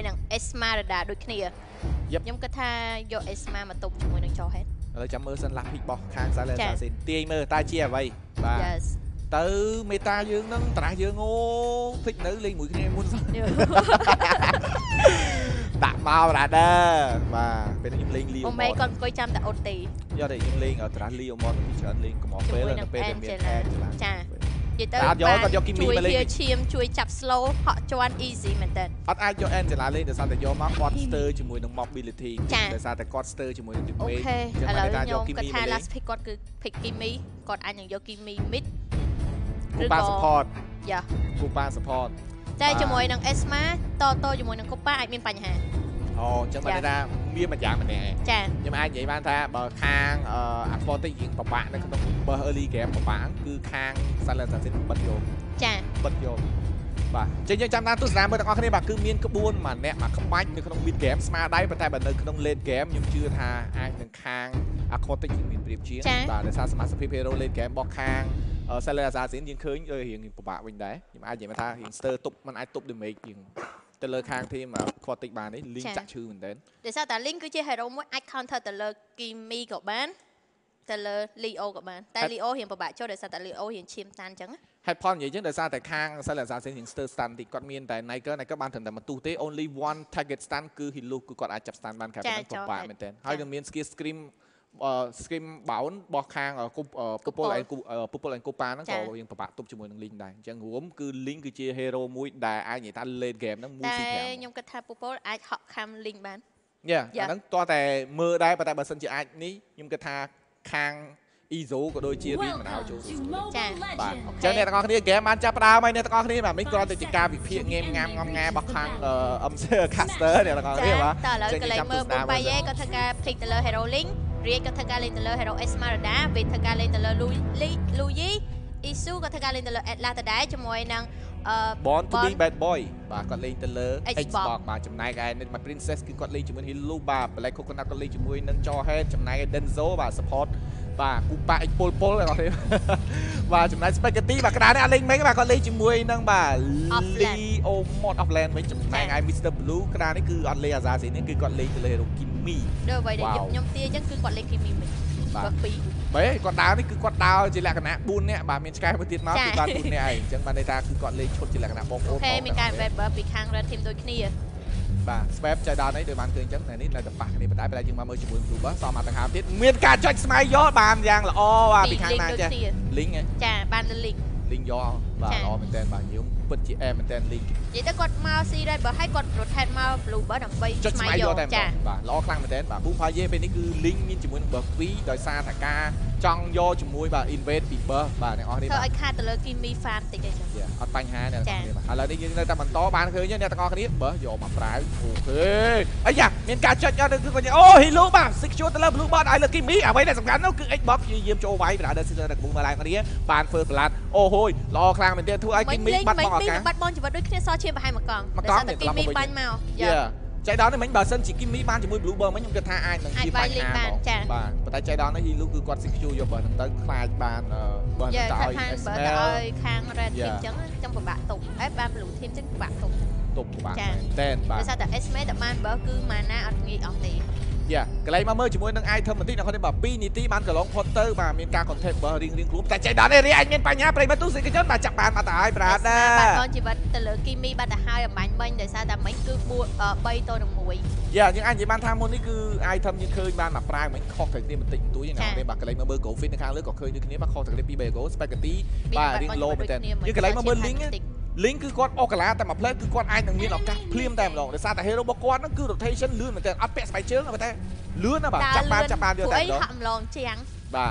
នឹង Esmeralda ដូចគ្នា Yep ខ្ញុំគិតថាយក Esma មកតុបជាមួយនឹង Johead ឥឡូវចាំមើលសិនឡាស់ភីកបោះខាង Silent ចា៎ Assassin ទាញមើលតើជាអ្វីបាទ Yes ទៅមេតាយើងនឹងត្រាស់យើងអូភ្លេចនៅលេងមួយគ្នាមុនសោះដាក់មក brother បាទពេលនេះខ្ញុំលេងលីអូអូមេម៉តគាត់អង្គុយចាំតែអ៊ុតទេយកតែខ្ញុំលេងត្រាស់លីអូម៉តពីច្រើនលេងកំអពេលជាមួយនៅនឹងពេលដែលមាន Angela ចាចានិ យាយទៅតែអត់យកគាត់យក Kimi ជួយមកលេងហៀឈាមជួយចាប់ slow ហក់ជាន់ easy មែនតើអត់អាចយក Angela លេងដោយសារតែយកមកគាត់ stir ជាមួយនឹង mobility ចា៎ដោយសារតែគាត់ stir ជាមួយនឹងអូ damage ខេឥចឹងឡូវបានខ្ញុំយកគិត Kimi ថាមកលេង last pick គាត់គឺ pick Kimi គាត់អាចនឹងយក Kimi mid គូប៉ា support យ៉ាគូប៉ា support តែបាទជាមួយនឹង Esma តតជាមួយនឹង Copa អាចមានបញ្ហាអូអញ្ចឹងបានន័ យថាមានមួយយ៉ាងម្នាក់ឯងចាខ្ញុំអាចនិយាយបានថាបើខាងអឺ Aquatic យើងពិបាកនៅក្នុងបើ early game ពិបាកគឺខាង Silent Assassin បិទយកចាបិទយកបាទអញ្ចឹងយើងចាំតាមទស្សនាមើលទាំងអស់គ្នាបាទគឺមានក្បួនមួយអ្នកមួយក្បាច់នៅក្នុង mid game ស្មារតីប៉ុន្តែបើនៅក្នុង late game ខ្ញុំជឿថាអាចនឹងខាង Aquatic យើងមានប្រៀបជាងបាទដោយសារសមាជិក hero late game របស់ខាង Silent Assassin យើងឃើញដូចរៀងពិបាកវិញដែរខ្ញុំអាចនិយាយមកថារៀង stir ទប់มันអាចទប់ damage យើង ទៅលើខាង team Aquatic បាននេះ link ចាក់ឈឺមែនតើដោយសារតែ Link គឺជា hero មួយអាច counter ទៅលើ Kimi ក៏បានទៅលើ Leo ក៏បានតែ Leo រៀងពិបាកចូលដោយសារតែ Leo រៀងឈាមតានអញ្ចឹងណាហេតុផលនិយាយចឹងដោយសារតែខាង Silent Assassin រៀង stir stun តិចគាត់មានតែ Niger Niger បានត្រឹមតែមួយទុះទេ only one target stun គឺ Hilu គឺគាត់អាចចាប់ stun បានខាងហ្នឹងពិបាកមែនតើហើយនឹងមាន skill scream អឺ scream bound របស់ខាងគូពពុលអែនពពុលអែនគូប៉ាហ្នឹងក៏រៀងពិបាកទប់ជាមួយនឹង Link ដែរអញ្ចឹងរួមគឺ Link គឺជា hero មួយដែលអាចនិយាយថា late game ហ្នឹងមួយតែ C5 ខ្ញុំគិតថា Popol អាចហក់ខំ Link បានយ៉ាយ៉ាអាហ្នឹងតោះតែមើលដែរប៉ុន្តែបើសិនជាអាចនេះខ្ញុំគិតថាខាង Izo ក៏ដូចជារៀងមិនឲ្យចូលសួរចាបាទអញ្ចឹងអ្នកទាំងអស់គ្នាហ្គេមបានចាប់ផ្ដើមហើយអ្នកទាំងអស់គ្នាបាទនេះគ្រាន់តែជាការវិភាគងេមងាមងំងារបស់ខាងអឹម caster អ្នកទាំងអស់គ្នាបាទតើឥឡូវក៏លេងមើល Bombay គាត់ធ្វើការ pick ទៅលើ hero Link រៀកគាត់ធ្វើការលេងទៅលើ hero Esmeralda វេធ្វើការលេងទៅលើ Luyi Isu គាត់ធ្វើការលេងទៅលើ Atlas ដដែលជាមួយនឹងអឺ Born to be Born- bad boy បាទគាត់លេងទៅលើ Xbox Xbox បាទចំណែកឯ My Princess គឺគាត់លេងជាមួយ Hilu បាទ Black Coconut គាត់លេងជាមួយនឹង Jawhead ចំណែកឯ Denzo បាទ support បាទគូប៉ាអិចពុលពុលអ្នកនរគ្នាបាទចំណែក Spaghetti បាទក្តារនេះអត់លេងមិនបាទគាត់លេងជាមួយនឹងបាទ Offland Leo Mod of Land វិញចំណែកឯ Mr Blue ក្តារនេះគឺអត់លេង Assassin នេះគឺគាត់លេងទៅលើ Hero Kimi ដូចអ្វីដែល Wow ខ្ញុំទាអញ្ចឹងគឺគាត់លេង Kimi មិញបាទបើពីរបែគាត់ដើរនេះគឺគាត់ដើរជាលក្ខណៈ4នាក់បាទមានឆ្កែមួយទៀតមកចា៎គឺបាន4នាក់ឯងអញ្ចឹងបានន័យថាគឺគាត់លេងឈុតជាលក្ខណៈបងប្អូអូនខេបងមានការទាំងអស់ invest បើពីខាង red team ដូចគ្នា បាទ swap ចៃដល់នេះដូចបានឃើញអញ្ចឹងតែនេះនៅតែប៉ះគ្នាប៉ុន្តែពេលយើងមកមើលជាមួយ YouTuber សមមកទាំងហាមទៀតមានការចុចស្មៃយកបានយ៉ាងល្អបាទពីខាងណាដូចចេះគ្នា link ហ៎ចាបានលើ link link យកបាទចា៎ល្អមែនតើបាទយើងពិតជាអែមែនតើ link និយាយទៅគាត់មក C red បើឲ្យគាត់ rotate មក blue បើដើម្បីចុចស្មៃស្មៃយយកកតែម្ដចាងបាទល្អខ្លាំងមែនតើបាទ Boom Fire ពេលនេះគឺ link មានជាមួយនឹង buff 2ដោយសារតែការចង់យកជាមួយបាទ invade ពី buff បាទអ្នកនរនេះធ្វើបាទឲ្យខាតទៅលើ Kimi fan តិចអីចឹងយ៉ាអត់បញ្ហាអ្នកទាំងចា៎អស់គ្នាបាទឥឡូវនេះយើងនៅតែបន្តបានឃើញទេអ្នកទាំងអស់គ្នាបើយកមកប្រើអូខេអាយ៉ាមានការចុចយកទៅគឺគាត់អូហ៊ីលូបាទ secure ទៅលើ blue bot ឲ្យលើ Kimi អ្វីដែលសំខាន់នោះគឺ Xbox ព្យាយាមចូលវាយបណ្ដាដល់ sister កំពុងមកឡើងគ្នាបាន first blood អូហូយល្អខ្លាំងមែនទែនធ្វើឲ្យមិញ Kimi លេងបាត់មិបញង់ឱពីកាសបាត់បង់ជីវិតដូចគ្នាសល់ឈាមប្រហែលមួយកង់មួដោយយកង់សារតែទៀតត្រឡប់ Kimi មកវិញបាញ់មកយ៉ាចៃដល់នេះមិញបើសិនជា Kimi បានជាមួយ blue bot មិញខ្ញុំគិតថាអាចនឹងអាចជាវាយបញ្លេងហាបានហ្មងចា៎បាទប៉ុន្តែចៃដល់នេះហ៊ីលូគឺគាត់ secure យកបើហ្នឹងទៅខ្លាចបានអឺបើយើទៅខាឲ្យងខាងបើទៅ SML ឲ្យខាង red team យ៉ាអញ្ចឹងចឹងពិបាកតុបហើយបាន blue team ចឹងពិបាកតុបទប់ពិបាកចា៎មែនតើបាទដោយសារតែ Esme តែបានបើគឺ mana អត់ងាយអស់ទេ យ៉ាកន្លែងមកមើលជាមួយនឹង item បន្តិចនៅក្នុងបាទ2នាទីបានកន្លងផុតទៅបាទមានការ content បើរៀងរៀងខ្លួនតែចៃដល់នេះរីអាចមានបញ្ហាប្រិមត្តទស្សនិកជនបាទចាប់បានបាត់ទៅហើយប្រា Esme ដាបាត់បង់ជីវិតទៅលើ Kimi បាត់ទៅហើយអំបញ្ញមិញដោយសារតែមិញគឺ4 3ទៅនឹង1យ៉ាយើងអាចនិយាយបានថាមុននេះគឺ item យើងឃើញបានមកប្រើមិញខុសត្រូវគ្នាបន្តិចបន្តួចណាចា៎ទេបាទកន្លែងមកមើល go fit នៅខាងលើក៏ឃើញដូចគ្នាបាទខុសត្រូវគ្នាពី Bego Spaghetti មានបាទបាត់រៀងបង់ low ជីវិតមែនតើដូចគ្នាយើងកន្លែងមកមើល link បន្តិច link គឺគាត់អស់កាឡាតែមួយ plate គឺគាត់អាចនឹងមានឱកាសភ្លាមតែម្ដងដោយសារតែ hero របស់គាត់ហ្នឹងគឺ rotation លឿនមែនតើអត់ពាក់ស្បែកជើងតែលឿនណាបាទចាប់បានចាប់បានយកតែអីម្ដងហាក់ម្លងជាងបាទ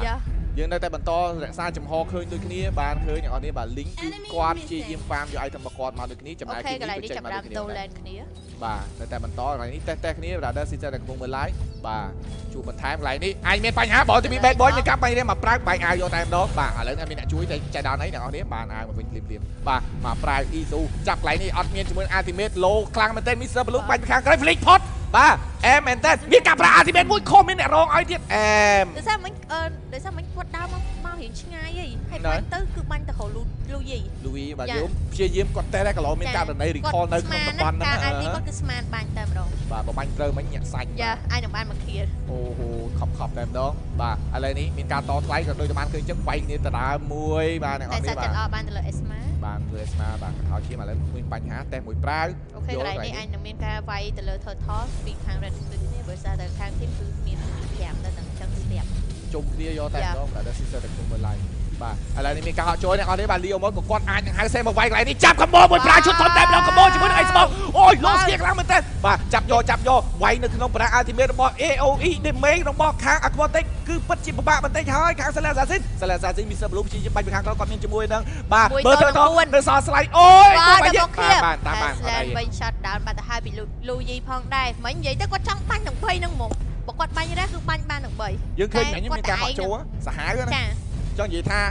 យ៉ាយើងនៅតែបន្តរក្សាចំហឃើញដូចគ្នាបានឃើញអ្នកនរនេះបាទ link គឺគាត់ជាយាម farm យក item របស់គាត់មកដូចគ្នាចំអូណាយខេពីកន្លែងនេះនេះចេញចាប់មកដើដូចមគ្នាដូរដែរឡែនគ្នាបាទនៅតែបន្តកន្លែងនេះតេសតេសគ្នា brother sister ដែលកំពុងមើល live បាទជួបបន្ថែមកន្លែងនេះអាចមានបញ្ហាបលទៅពី bad boy មានកាប់បាញ់នេះមកប្រើបាញ់អាវយកតែម្ដងបាទឥឡូវនេះមានអ្នកជួយតែចែកដល់អីអ្នកនរនេះបានអាវមកវិញភ្លាមភ្លាមបាទមកប្រើ Isu ចាប់កន្លែងនេះអត់មានជាមួយ ultimate low ខ្លាំងមែនទែន Mr Blue បាញ់ខាងក្រោយ flick pot បាទអែមមែនតើមានការប្រាអាទីមែនមួយខុសមានអ្នករងឲ្យទៀតអែមដោយសារមិញអឺដោយសារមិញគាត់ដើរមកមករៀងឆ្ងាយហីហើយណែបាញ់ទៅគឺបាញ់ទៅក្រោយលូលូយីលូវីបាទចាយំព្យាយាមគាត់តែតែកន្លងមានករណី recall នៅក្នុងតំបន់ហ្នឹងការណាអាយទីគាត់គឺស្មានបាញ់តែម្ដងបាទបើបាញ់ត្រូវមិញញាក់សាច់យ៉ាអាយនឹងបានមកឃ្លៀរអូហូខប់ខប់តែម្ដងបាទឥឡូវនេះមានការតថ្លៃក៏ដូចតែបានឃើញអញ្ចឹងវាយគ្នាដដើមមួយបាទអ្នកនតែរសានេះច់បាចិត្តទអស់បានទៅលើ Esma បានធ្វើស្មាបាទកថោឈាមឥឡូវមានបញ្ហាតែមួយប្រាវអូខេកន្លែងនេះអាចនឹងមានការវាយទៅលើ Total ពីខាង Red ដូចគ្នាបើសារតែខាង team គឺមាន5ដល់ទាំងចឹងស្ទាប់ជុំគ្នាយកតែយ៉ាម្ដងបាទ sister តែគុំមើល live បាទឥឡូវនេះមានការហត់ចូលអ្នកនរនេះបាទលីអូមកក៏គាត់អាចនឹងហៅសេមកវាយកន្លែងនេះចាប់កបោមួយប្រាវឈុតធំតែម្ដងកបោជាមួយនឹងអីស្បោអូយលោស្គៀខ្លាំងមែនតើបាទចាប់យកចាប់យកវាយនៅក្នុងប្រា ultimate របស់ AOE damage របស់ខាង Aquatic គឺពិតជាពិបាកបន្តិចហើយខាង Salah Assassin Salah Assassin Mr. Blue ព្យាយាមបាញ់ពីខាងក្រោយគាត់មានជាមួយនឹងបាទមួយមើលទៅតទៅពួននៅសល់ស្លាយអូយបាទបាតែញ់មកឃ្លៀបាទតាមបានតែបាទ Slam វិញ shot down បាត់ទៅហើយពីលូយីផងដែរមិញនិយាយទៅគាត់ចង់បាញ់ទាំង3ហ្នឹងហ្មងបើគាត់បាញ់រះគឺបាញ់បានទាំង3យើងឃើញមិញមានការហត់ចូលសាហាវណាចា ចង់និយាយថា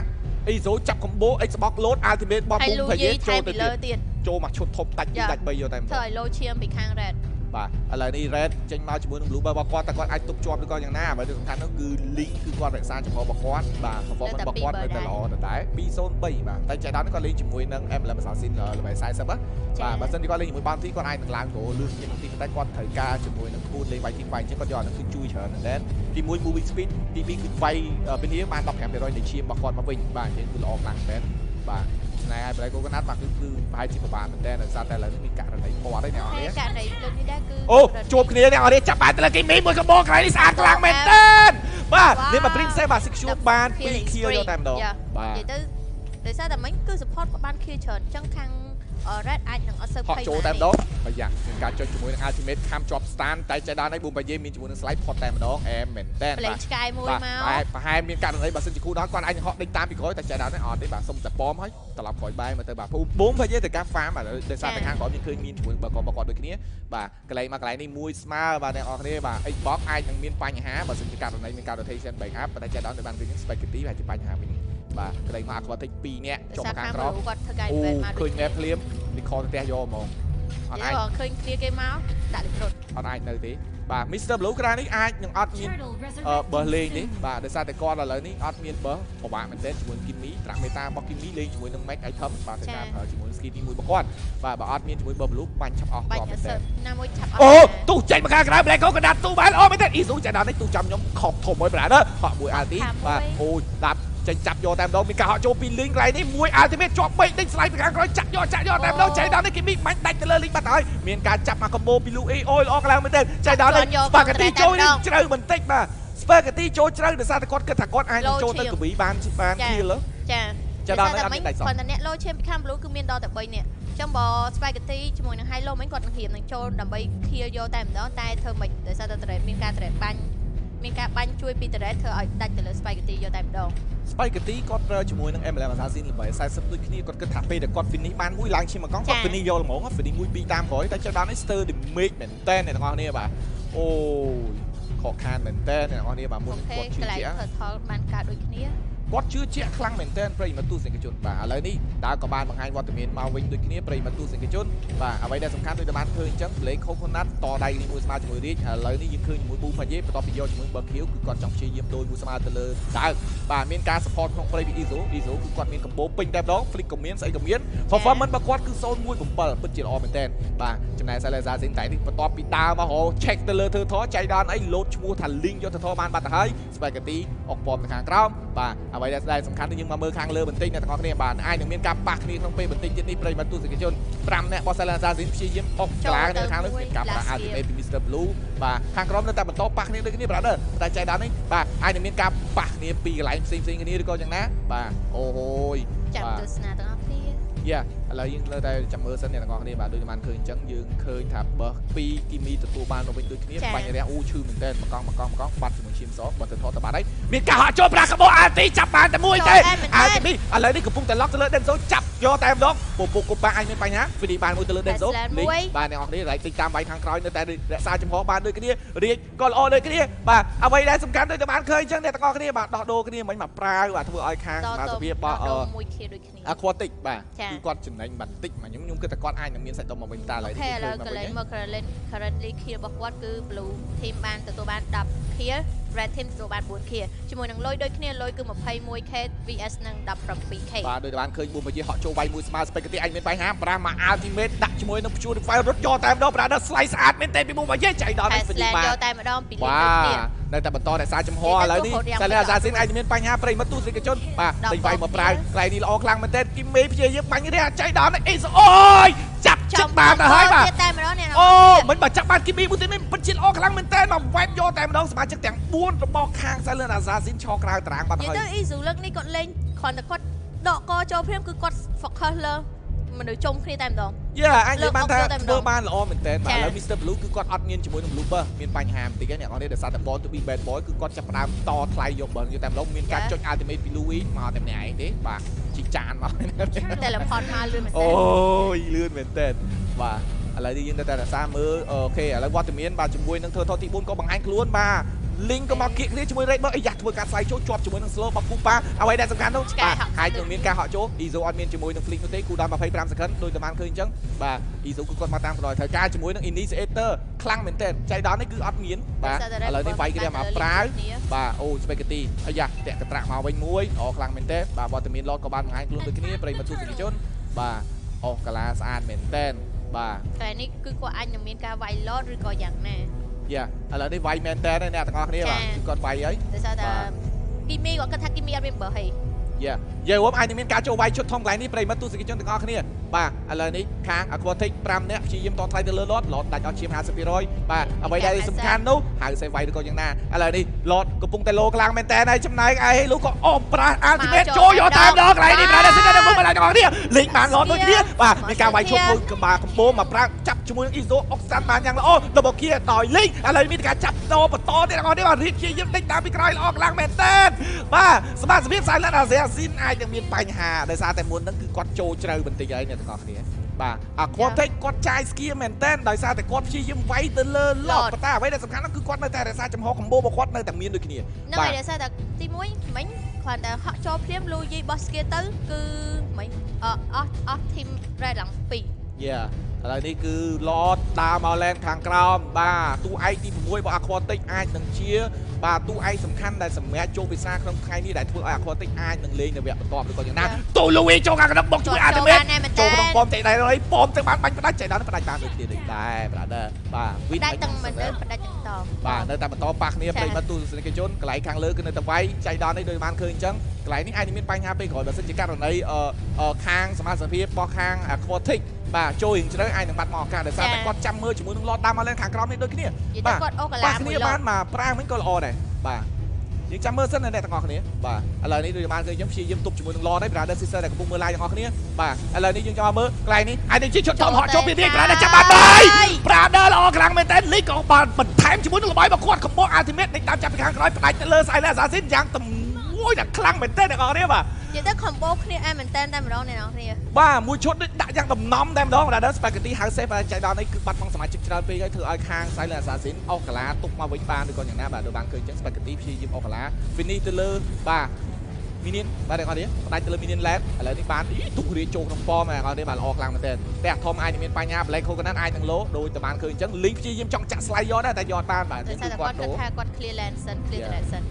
អីហ្សូចាប់ combo Xbox load ultimate របស់ហើយពុំលូប្រយីយាថែចូលមទៅពីទៀលើតទៀតចូលមកឈុតធំដាច់ពីរដាច់បីយកតែម្ដធ្វើងឲ្យលោឈាមពីខាង Red បាទឥឡូវនេះ red ចេញមកជាមួយនឹង blue បើគាត់តែគាត់អាចទុកជាប់ឬក៏យ៉ាងណាបើសំខាន់នោះគឺ link គឺគាត់រក្សាចំហរបស់គាត់បាទ performance របស់គាត់នៅតែល្អដដែល203បាទតែចៃដន្យគាត់លេងជាមួយនឹង MLM Assassin ល្បែង40បាទបើសិនជាគាត់លេងជាមួយ bounty គាត់អាចនឹងឡើង goal លឿនជាងទីតែគាត់ត្រូវការជាមួយនឹង food លេងវាយទីវាយអញ្ចឹងគាត់យកអានោះគឺជួយច្រើនមែនទែនទី1 moving speed ទី2គឺវាយពេលនេះបាន15%នៃឈាមរបស់គាត់មកវិញបាទអញ្ចឹងគឺល្អខ្លាំងមែនបាទ ឆ្នៃឲ្យប្រៃកូកណាត់បាទគឺគឺប្រហែលជាពិបាកមែនទែនដោយសារតែឥឡូវនេះមានករណីពណ៌ទេអ្នកនរហើយនេះករណីលើកនេះដែរគឺអូជួបគ្នាអ្នកនរនេះចាប់បានទៅលើគីមីមួយកបោកន្លែងនេះស្អាតខ្លាំងមែនទែនបាទនេះមក Princess បាទ secure បាន2 kill យកតែម្ដងបាទនិយាយទៅដោយសារតែមិញគឺ support ក៏បាន kill ច្រើនអញ្ចឹងខាង Red អាចនឹងអត់សូវហក់ភ័យចូលណាតែស់ម្ដងប្រយ័ត្នមានការចុចជាមួយនឹង ultimate ខំជាប់ stand តែចៃដានឲ្យប៊ូមបាយេមានជាមួយនឹង slide ផុតតែម្ដងអែមមែនតើប្លេងឆ្កែមួយបាទមកប្រហែលប្រហែលមានករណីបើសិនជាគូដល់គាត់អាចនឹងហក់ដេញតាមពីក្រោយតែចៃដាននេះអត់ទេបាទសុំតែប៉មហើយត្រឡប់ក្រោយបែរមកទៅបាទប៊ូមប៊ូមបាយេទៅការ farm បាទដោយសារតែខាងក្រោយមានឃើញមានជាមួយបើគាត់បើគាត់ដូចគ្នាបាទកន្លែងមកកន្លែងនេះមួយស្មើបាទអ្នកនរគ្នាបាទ Xbox អាចនឹងមានបញ្ហាបើសិនជាករណីមានការ rotation back up ប៉ុន្តែចៃដានទៅបានវិញ spaghetti ហើយជាបញ្ហាវិញ បាទកន្លែងមក aquatic 2នាក់ចុះមកខាងក្រោមគាត់ធ្វើការអូ invest មកឃើញ map ភ្លាមពីខទៅផ្ទះយកហ្មងអត់និយាអាចយបើឃើញគ្នាគេមកដាក់លេខរត់អត់អាចនៅទេបាទ Mr. Blue ក្រៅនេះអាចនឹងអត់មានអឺបើលេងនេះបាទដោយសារតែគាត់ឥឡូវនេះអត់មានបើពិបាកមែនទែនជាមួយគីមីត្រាក់មេតារបស់គីមីលេងជាមួយនឹង Max Item បាទតែការប្រើជាមួយ skill ទី1របស់គាត់បាទបើអត់មានជាមួយបើ Blue បាញ់ឆាប់អស់បាគ្ច់រាប់មែនទែអសើនណាមួយឆាប់អត់អូទូចេញមកខាងក្រៅ Black Hole កណ្ដាត់ទូបានអូមែនទែនអ៊ីស៊ូចាដល់នេះទូចាំខ្ញុំខុសធំមួយប្រាដហក់មួយ RT បាទអូយដាប់ ចេញចាប់យកតែម្ដងមានការហក់ចូលពីលីងកន្លែងនេះមួយ ultimate ជាប់3ដេញស្លាយពីខាងក្រោយចាក់យកចាក់យកតែម្ដងចៃដល់នេះគីមីបាញ់ដាច់ទៅលើលីងបាត់ហើយមានការចាប់មកកម្បូពីលូអេអូយល្អខ្លាំងមែនទែនចៃដល់នេះស្ប៉ាហ្គេទីចូលនេះជ្រៅបន្តិចបាទស្ប៉ាហ្គេទីចូលជ្រៅដោយសារតែគាត់គិតថាគាត់អាចនឹងចូលទៅកវីបានបានគៀលចាចាដល់នេះអត់មានដាច់សោះប៉ុន្តែអ្នកលោឈាមពីខាង blue គឺមានដល់តែ3នាក់អញ្ចឹងបើ spaghetti ជាមួយនឹង high low មិញគាត់នឹងរៀមនឹងចូលដើម្បី clear យកតែម្ដងតែធ្វើមិនដោយសារតែ trade មានការ trade បាញ់ មានការបាញ់ជួយពី trade ធ្វើឲ្យដាច់ទៅលើ spaghetti យកតែម្ដងស្ប៉ៃកាទីគាត់ប្រើជាមួយនឹង MLM Assassin ល្បី40ដូចគ្នាគាត់គិតថាពេលដែលគាត់ finish បានមួយឡើងឈាមមកកង់គាត់ finish យកល្មង finish មួយពីរតាមក្រោយតែចុះដល់នេះ stir damage មែនតើអ្នកទាំងអស់គ្នាបាទអូយខកខានមែនតើអ្នកទាំងអស់គ្នាបាទមុនអូខេគាត់ជឿកន្លែងជាក់ total បានការដូចគ្នា គាត់ជឿជាក់ខ្លាំងមែនតើប្រិយមិត្តទស្សនិកជនបាទឥឡូវនេះដើរក៏បានបង្ហាញវត្តមានមកវិញដូចគ្នាប្រិយមិត្តទស្សនិកជនបាទអ្វីដែលសំខាន់ដូចតែបានឃើញអញ្ចឹង Blake Coconut តដៃនេះមួយស្មើជាមួយ Rich ឥឡូវនេះយើងឃើញជាមួយ Boom Paye បន្ទាប់ពីយកជាមួយ Berkhill គឺគាត់ចង់ព្យាយាមដូរមួយស្មើទៅលើដើមបាទមានការ support ក្នុងព្រៃពី Izo Izo គឺគាត់មានកម្បោពេញតែម្ដង Flick ក៏មានស្អីក៏មាន performance របស់គាត់គឺ017ពិតជាល្អមែនតើបាទចំណែក Salazar Zin តែនេះបន្ទាប់ពីដើរមករហ check ទៅលើធ្វើធរចៃដនអី load ឈ្មោះថា link យកទៅធរបានបាត់ទៅហើយ Spaghetti អុកពំទៅខាងក្រោមបាទអ្វីដែលដែលសំខាន់គឺយើងមកមើលខាងលើបន្តិចអ្នកទាំងអស់គ្នាបាទអាចនឹងមានការប៉ះគ្នាក្នុងពេលបន្តិចទៀតនេះប្រិយមិត្តទស្សនិកជន5នាក់របស់ Salazar Zin ព្យាយាមអុកកន្លានៅខាងលើមានការប្រើ ultimate ពី Mr Blue បាទខាងក្រោមនៅតែបន្តប៉ះគ្នាដូចគ្នា brother តែចៃដននេះបាទអាចនឹងមានការប៉ះគ្នាពីកន្លែងផ្សេងផ្សេងគ្នាឬក៏យ៉ាងណាបាទអូហូយចាំបាទទស្សនាទាំងអស់គ្នាយ៉ាឥឡូវយើងលើតែចាំមើលសិនអ្នកទាំងអស់គ្នាបាទដូចបានឃើញអញ្ចឹងយើងឃើញថាបើពីគីមីទទួលបានមកវិញដូចគ្នាបាញ់រះអូឈឺមែនតើមកកង់មកកង់មកកង់បាត់ ជាមួយជាមួយឈីមសបើទៅថតទៅបាត់ហើយមានការហក់ចូលប្រាកបោអាទីចាប់បានតែមួយទេអាទីនេះឥឡូវនេះកំពុងតែឡុកទៅលើ Denso ចាប់យកតែម្ដងពពុកគប់បាអញមានបញ្ហាវិនីបានមួយទៅលើ Denso លេងបាទអ្នកនរគ្នារៃតិចតាមវាយខាងក្រោយនៅតែរក្សាចំហបានដូចគ្នារៀបក៏ល្អដូចគ្នាបាទអ្វីដែលសំខាន់ដូចតែបានឃើញអញ្ចឹងអ្នកទាំងអស់គ្នាបាទដោះដូរគ្នាមិញមកប្រាវបាទធ្វើឲ្យខាងបាទសភាពរបស់មួយគ្នាដូចគ្នា Aquatic បាទគឺគាត់ចំណេញបន្តិចមកខ្ញុំខ្ញុំគិតថាគាត់អាចនឹងមានសាច់ដុំមកវិញតែឥឡូវអូខេឥឡូវកន្លែងមក current currently kill របស់គាត់គឺ blue team បានទទួលបាន10 kill red team ទទួលបាន 4 kill ជាមួយនឹងលុយដូចគ្នាលុយគឺ 21k vs នឹង 17k បាទដូចបានឃើញប៊ូមជាហក់ចូលវាយមួយស្មើស្ពេកទីអញមានបញ្ហាប្រាស់មក ultimate ដាក់ជាមួយនឹងព្យួរ fire រត់យកតែម្ដងប្រាដល់ slice ស្អាតមែនទេពីប៊ូមជាចៃដល់នេះ Fast បាទយកតែម្ដងពីលេខបាដូចគ្នាទនៅតែបន្តរក្សាចំហឥឡូវនេះសាលាអាសាស៊ីនអាចមានបញ្ហាប្រិមត្តទស្សនិកជនបាទដេញវាយមកប្រាវកន្លែងនេះល្អខ្លាំងមែនទែនគីមេព្យាយាមបាញ់រះចៃដល់នេះអេសអូយ ចាប់ចិត្តបានទៅហើយបាទតែម្ដងនេះអូមិនបើចាប់បានគីមីមួយទៀតមិនពិតជាល្អខ្លាំងមែនទែនមកវ៉ែបយកតែម្ដងសមាជិកទាំង4របស់ខាង Silent Assassin ឈរក្រៅតារាងបាត់និយាហើយយទៅអ៊ីស៊ូលើកនេះគាត់លេងគ្រាន់តែគាត់ដកកចូលព្រាមគឺគាត់ focus លើមនុស្សជុំគ្នាតែម្ដងយ៉ាអញនិយាយបានថាលើកអុកយកតែម្ដងធ្វើបានល្អមែនទែនបាទចា៎ឥឡូវ Mr Blue គឺគាត់អត់មានជាមួយនឹង Blooper មានបញ្ហាបន្តិចហើយអ្នកនរនេះដោយសារតែ Born to be bad boy គឺគាត់ចាប់ផ្ដើមតថ្លៃយកបើយកតែម្ដងមានការចុច ultimate ពី Louis មកតែម្នាក់ឯងទេបាទ ជីកចានមក teleport មកលឿនមែនអូទែនយលឿនមែនទែនបាទឥឡូវនេះយើងទៅតែរក្សាមើលអូខេឥឡូវវត្តមានបាទជាមួយនឹងធ្វើថតទី4ក៏បង្ហាញខ្លួនបាទ link ក៏មកគៀកគ្នាជាមួយ Red បើអីយ៉ាធ្វើការស្វែងចូលជាប់ជាមួយនឹង slow របស់គូប៉ាអ្វីដែលសំខាន់នោះបាទហើយនឹងមានការហក់ចូល Izo អត់មានជាមួយនឹង flick នោះទេគូដល់25 second ដូចតែបានឃើញអញ្ចឹងបាទ Izo គឺគាត់មកតាមក្រោយត្រូវការជាមួយនឹង initiator ខ្លាំងមែនទែនចៃដល់នេះគឺអត់មានបាទឥឡូវនេះវាយគ្នាមកប្រាវបាទអូ spaghetti អាយ៉ាតាក់កត្រាក់មកវិញមួយល្អខ្លាំងមែនទេបាទវត្តមានឡតក៏បានបង្ហាញខ្លួនដូចគ្នាប្រិយមិត្តទស្សនិកជនបាទអូកាឡាស្អាតមែនតែនបាទតែនេះគឺគាត់អាចនឹងមានការវាយឡតឬក៏យ៉ាងណា យ៉ាឥឡូវនេះវាយមែនតែនហើយអ្នកទាំងអស់គ្នាបាទគឺគាត់វាយហើយដោយសារតែបាទគីមីគាត់គិតថាគីមីអត់មានបើហីយ៉ាយើរួមអាចនឹងមានការចូលវាយឈុតធំកន្លែងនេះប្រិយមិត្តទស្សនិកជនទាំងអស់គ្នា បាទឥឡូវនេះខាង Aquatic 5នាក់ព្យាយាមតថ្លៃទៅលើឡតឡតដាច់អត់ឈាម50%បាទអ្វីដែលសំខាន់នោះហៅសេវាយឬក៏យ៉ាងណាឥឡូវនេះឡតកំពុងតែលោខ្លាំងមែនតើហើយចំណែកឯលោកក៏អូប្រាស់ ultimate ចូលយកតាមដងកន្លែងនេះបាទសិនតែមកបងទាំងអស់គ្នាលេងបានឡតដូចគ្នាបាទមានការវាយឈប់មួយកម្បាកំបោមកប្រាស់ចាប់ជាមួយនឹង Iso អុកសានបានយ៉ាងល្អដល់គៀដោយលេងឥឡូវមានការចាប់តបន្តទៀតទាំងអស់គ្នាបាទរៀបជាយើងដេញតាមពីក្រោយល្អខ្លាំងមែនតើបាទសមាជិក Silent Assassin អាចនឹងមានបញ្ហាដោយសារតែមុនហ្នឹងគឺគាត់ចូលជ្រៅបន្តិចហើយអ្នកទាំងអស់គ្នាបាទអាគាត់តិចគាត់ចាយស្គៀមែនតែនដោយសារតែគាត់ព្យាយាមវាយទៅលើឡតប៉ុន្តែអ្វីដែលសំខាន់នោះគឺគាត់នៅតែរក្សាចំហកំបោរបស់គាត់នៅតែមានដូចគ្នាហ្នឹងហើយដោយសារតែទី1មិញគ្រាន់តែហក់ចូលភ្លាមលូយីបោះស្គៀទៅគឺមិញអស់អស់អស់ team red ឡើង2យ៉ាឥឡូវនេះគឺឡតដើរមកឡែនខាងក្រោមបាទទូឯកទី6របស់ Aquatic អាចនឹងជា បាទទូឯកសំខាន់ដែលសម្រាប់ចូលវិសាក្នុងថ្ងៃនេះដែលធ្វើឲ្យ Aquatic អាចនឹងលេងនៅវគ្គបន្ទាប់ឬក៏យ៉ាងណាទូលូវីចូលខាងក្នុងបុកជួយ Ultimate ចូលក្នុងប៉មចៃដៃហើយប៉មទៅបានបាញ់ផ្ដាច់ចៃដៃផ្ដាច់បានដូចគ្នាដូចដែរ brother បាទវិដាច់ទាំងមិនលើផ្ដាច់ទាំងតបាទនៅតែបន្តប៉ះគ្នាប្រិមត្តទូសនិកជនកន្លែងខាងលើគឺនៅតែវាយចៃដន្យនេះដូចបានឃើញអញ្ចឹងកន្លែងនេះអាចនឹងមានបញ្ហាពេលក្រោយបើសិនជាករណីអឺខាងសមាជិកភាពរបស់ខាង Aquatic បាទចូលរៀងជ្រៅអាចនឹងបាត់មកឱកាសដោយសារតែគាត់ចាំមើលជាមួយនឹងឡតដើមមក lên ខាងក្រោមនេះដូចគ្នានិយាយទៅគាត់អូកាបាឡាទមួយគ្នាឡបានតមកប្រាំងវិញក៏ល្អដែរបាទយើងចាំមើលសិនណាអ្នកទាំងអស់គ្នាបាទឥឡូវនេះដូចបានឃើញខ្ញុំព្យាយាមទប់ជាមួយនឹង Lord ហើយ Brother Sister ដែលកំពុងមើល live ទាំងអស់គ្នាបាទឥឡូវនេះយើងចាំមើលកន្លែងនេះអាចនឹងជិះឈុតធំហក់ចូលពីនេះ Brother ចាំបានបាយ Brother ល្អខ្លាំងមែនតើលីកក៏បានបន្ថែមជាមួយនឹងល្បាយរបស់គាត់ combo ultimate នេះតាមចាប់ពីខាងក្រោយផ្ដាច់ទៅលើ Silent Assassin យ៉ាងទំ មួយដែលខ្លាំងមែនតើអ្នកទាំងអស់គ្នាបាទនិយាយទៅ combo គ្នាអែមែនតែនតែម្ដងអ្នកនរគ្នាបាទមួយឈុតនេះដាក់យ៉ាងដំណំតែម្ដង Brother Spaghetti House Safe ចៃដល់នេះគឺបាត់បង់សមាជិកច្រើនពេកហើយធ្វើឲ្យខាង Silent Assassin អស់កាឡាទុកមកវិញបានឬក៏យ៉ាងណាបាទដូចបានឃើញចឹង Spaghetti ព្យាយាមអស់កាឡា finish ទៅលើបាទ minion បាទអ្នកនរនេះផ្ដាច់ទៅលើ minion land ឥឡូវនេះបានអីទុករៀចូលក្នុងប៉មអ្នកនរនេះបាទល្អខ្លាំងមែនទែនតែអាធំអាចនឹងមានបញ្ហា black coconut អាចនឹងលោដូចតែបានឃើញអញ្ចឹង link ព្យាយាមចង់ចាក់ slide យកដែរតែយកបានបាទដោយគឺសារតែគាគាត់ត់គិតលោថាគាត់ clear land សិន clear land សិន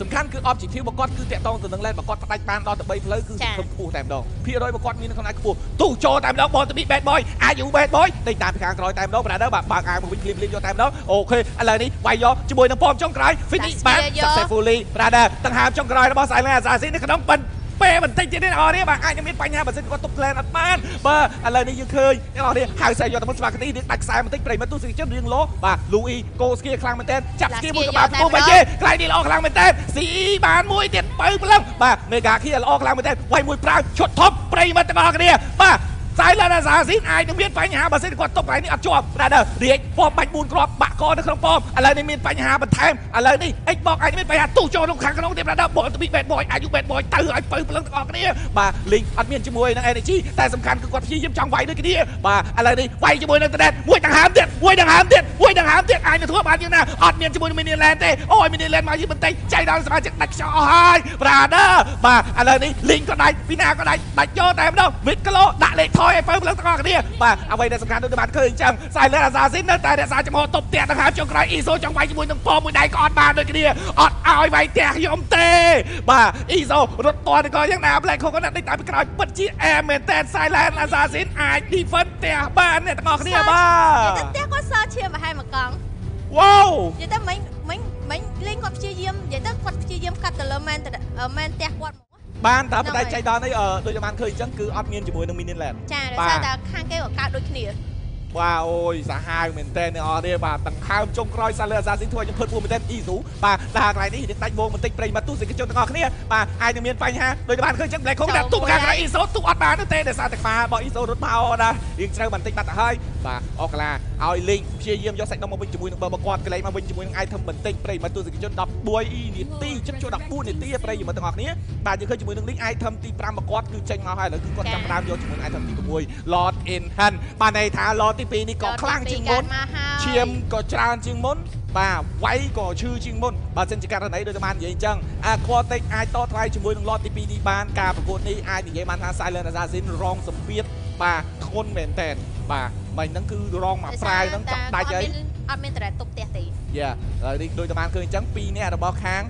សំខាន់គឺ objective របស់គាត់គឺតាក់ទងទៅនឹង land របស់គាត់ផ្ដាច់បានដល់ទៅ3ផ្លូវគឺសង្ឃឹមខ្ពស់តែម្ដងភាគរយរបស់គាត់មាននៅក្នុងខ្ពស់ទូចូលតែម្ដងបលទៅពី bad boy អាចយូ bad boy តែតាមពីខាងក្រោយតែម្ដង brother បាទបើកអាវមកវិញភ្លាមភ្លាមយកតែម្ដងអូខេឥឡូវនេះវាយយកជាមួយនឹងប៉មចុងក្រោយ finish បាន successfully brother ទាំងហាមចុងក្រោយរបស់ Silent Assassin នៅក្នុងបន្ពេលបន្តិចទៀតនេះអ្នកនរនេះបាទអាចនឹងមានបញ្ហាបើសិនគាត់ទប់ plan អត់បានបាទឥឡូវនេះយើងឃើញអ្នកនរនេះហៅខ្សែយកទៅមុនស្វាគទីរៀងដាច់ខ្សែបន្តិចប្រិមត្តទូសិជនរៀងលោបាទ Louis កូស្គីខ្លាំងមែនតើចាប់ស្គីមួយក្បាលពុំបាយេខ្លាំងនេះល្អខ្លាំងមែនតើ CE បានមួយទៀតបើព្រលឹងបាទ Mega Kia ល្អខ្លាំងមែនតើវាយមួយប្រាវឈុតធំប្រិមត្តទាំងអស់គ្នាបាទ សាយឡែនអាសាស៊ីនអាចនឹងមានបញ្ហាបើសិនគាត់តុបហើយនេះអត់ជាប់ណាដើរៀងពំបាច់4គ្រាប់បាក់កនៅក្នុងពំឥឡូវនេះមានបញ្ហាបន្ថែមឥឡូវនេះ Xbox អាចមានបញ្ហាទុះចូលក្នុងខាងក្នុងទៀតណាដើបលទៅពី bad boy អាចយូ bad boy ទៅឲ្យបើព្រលឹងទាំងអស់គ្នាបាទលីងអត់មានជាមួយនឹង energy តែសំខាន់គឺគាត់ព្យាយាមចង់វាយដូចគ្នាបាទឥឡូវនេះវាយជាមួយនឹង internet មួយដង្ហើមទៀតមួយដង្ហើមទៀតមួយដង្ហើមទៀតអាចនឹងធ្វើបានយ៉ាងណាអត់មានជាមួយនឹង mini land ទេអូយ mini land មកយីបន្តិចចៃដល់សមាជិកដាច់ខ្យល់អស់ហើយ brother បាទឥឡូវនេះលីងក៏ដាច់ពីណាក៏ដាច់ដាច់យកតែម្ដងវិតគីឡូដាក់លេខថយឲ្យបើព្រលឹងទាំងអស់គ្នាបាទអ្វីដែលសំខាន់ដូចបានឃើញអញ្ចឹង silent assassin នៅតែរក្សាចំហតុបផ្ទះដង្ហើមចុងក្រោយ ISO ចង់វាយជាមួយនឹងពមួយដៃក៏អត់បានដូចគ្នាអត់ឲ្យវាយផ្ទះខ្ញុំទេ បាទ ISO រត់តទៅក៏យ៉ាងណា Black Hawk ក៏ដាក់ដេញតាមពីក្រោយពិតជា air មែនតែ silent assassin អាច defend ផ្ទះបានអ្នកទាំងអស់គ្នាបានិយាយទទៅផ្ទះគាត់សើឈាមប្រហែលមួយកង់ wow និយាយទៅមិញមិញមិញលេងគាត់ព្យាយាមនិយាយទៅគាត់ព្យាយាមកាត់ទៅលើមែនមែនផ្ទះគាត់មក បានតែបដិចៃដល់នេះអឺដូចតែបានឃើញអញ្ចឹងគឺអត់មានជាមួយនឹង Miniland ចាដោយបាទសារតែខាងគេក៏កើតដូចគ្នាបាទអូយសាហាវមែនតើអ្នកអរទេបាទដង្ហើមចុងក្រោយសាលើអាសាស៊ីនធ្វើឲ្យខ្ញុំភើតពួរមែនតើអ៊ីស៊ូបាទដល់កន្លែងនេះយើងដាច់វងបន្តិចប្រិយមកទស្សនិកជនទាំងអស់គ្នាបាទអាចនឹងមានបញ្ហាដូចបានឃើញចឹង Black Hawk ដាក់ទុបខាងក្រោយអ៊ីស៊ូទុបអត់បានទេដោយសារតែក្បាលរបស់អ៊ីស៊ូរត់មកណារៀងជ្រៅបន្តិចបាត់ទៅហើយបាទអរកាឡាឲ្យលេងព្យាយាមយកសាច់ដុំមកវិញជាមួយនឹងបើមកគាត់កន្លែងមកវិញជាមួយនឹង item បន្តិចប្រិយមកទស្សនិកជន14នាទីជិតចូល14នាទីប្រិយមកទាំងអស់គ្នាបាទយើងឃើញជាមួយនឹង link item ទី5មកគាត់គឺចេញមកហើយឥឡូវគឺគាត់ចាប់ផ្ដើមយកជាមួយនឹង item ទី6 Lord in Hand បាទន័យថា Lord ទី2នេះក៏ខ្លាំងជាងមុនមកហើយឈាមក៏ច្រើនជាងមុនបាទវាយក៏ឈឺជាងមុនបើសិនជាករណីដូចតែបាននិយាយអញ្ចឹងអា Quartic អាចតថ្លៃជាមួយនឹង lot ទី2នេះបានការប្រកួតនេះអាចនិយាយបានថា Silent Assassin រងសម្ពាធបាទធ្ងន់មែនតើបាទ មិញហ្នឹងគឺរងមកប្រាយហ្នឹងចង់ដាច់ហើយអត់មានតរ៉េតុបផ្ទះទេយ៉ាហើយនេះដូចតែបានឃើញអញ្ចឹងពីរនាក់របស់ខាង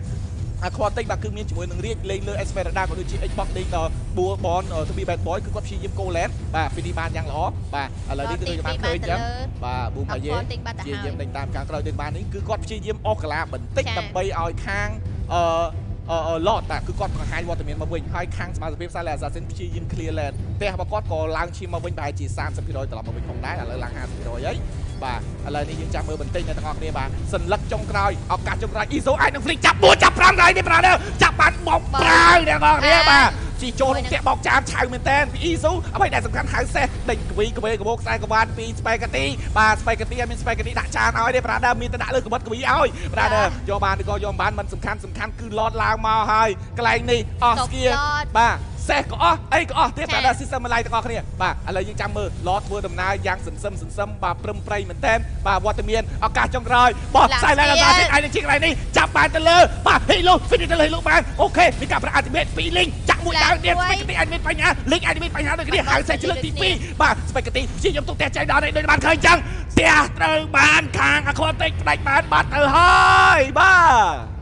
អា Quartic បាទគឺមានជាមួយនឹងរៀបលេងលើ Esmeralda ក៏ដូចជា Xbox លេងដល់ Bull Bond ទៅពី Bad Boy គឺគាត់ព្យាយាម Go Land បាទពីនេះបានយ៉ាងល្អបាទឥឡូវនេះគឺដូចតែបានឃើញអញ្ចឹងបាទ Boom អហើយត់យេគាត់តិចបាត់ទៅព្យាហើយាយមដេញតាមខាងក្រោយដូចបាននេះគឺគាត់ព្យាយាមអស់កាឡាបន្តិចចា៎ដើម្បីឲ្យខាងអឺអឺឡតបាទគឺគាត់បង្ហាញវត្តមានមកវិញហើយខាងសមាជិក Silent Assassin ព្យាយាម clear land ផ្ទះរបស់គាត់ក៏ឡើងឈាមមកវិញប្រហែលជា30%ត្រឡប់មកវិញផងដែរឥឡូវឡើង50%ហើយបាទឥឡូវនេះយើងចាំមើលបន្តិចអ្នកទាំងអស់គ្នាបាទសัญลักษณ์ចុងក្រោយឱកាសចុងក្រោយ ISO អាចនឹង flick ចាប់4ចាប់5ដែរនេះប្រាដែរចាប់បានបោកប្រាវអ្នកទាំងអស់គ្នាបាទជីចូលក្នុងផ្ទះបោកចាមឆៅមែនតើពី ISO អ្វីដែលសំខាន់ហៅសេះដេញកវីកវីកបោកខ្សែក្បានពីស្បៃកាទីបាទស្បៃកាទីឲ្យមានស្បៃកាទីដាក់ចានឲ្យទេប្រាដែរមានតែដាក់លើកបិតកវីឲ្យប្រាដែរយកបានឬក៏យកមិនបានមិនសំខាន់សំខាន់គឺឡតឡើងមកហើយកន្លែងនេះអស់ស្គៀ បាទ សេះក៏អស់អីក៏អស់ទៀតចា៎តែដល់ system ម្លាយទាំងអស់គ្នាបាទឥឡូវយើងចាំមើលឡតធ្វើដំណើរយ៉ាងសន្សឹមសន្សឹមបាទព្រឹមប្រៃមែនតើបាទវត្តមានឱកាសចុងក្រោយបោះឡើងសាយឡើងទៀតដល់ទៀតឯនេះជាកន្លែងនេះចាប់បានទៅលើបាទហេឡូ finish ទៅលើហេឡូបានអូខេមានការប្រអាទិមេតពីលីងចាក់មួយឡើងដើមទៀតមួយស្ពេកទីអាចមានបញ្ហាលីងអាចមានបញ្ហាដូចគ្នាហើយសេះជលើកទី2បាទស្ពេកទីជាខ្ញុំទុកតែចៃដល់នេះដូចបានឃើញអញ្ចឹងផ្ទះត្រូវបានខាងអควតិកផ្ដាច់បានបាត់ទៅហើយបាទ